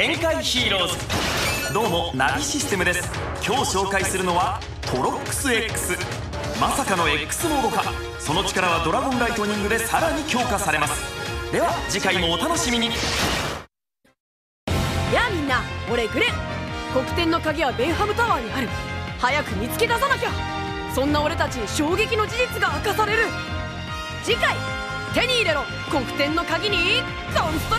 展界ヒーローズ。どうもナビシステムです。今日紹介するのはトロックス X まさかの X モードか。その力はドラゴンライトニングでさらに強化されます。では次回もお楽しみに。やあみんな俺グレ。ン黒点の鍵はベンハムタワーにある。早く見つけ出さなきゃ。そんな俺たちに衝撃の事実が明かされる。次回手に入れろ。黒点の鍵に。コンスト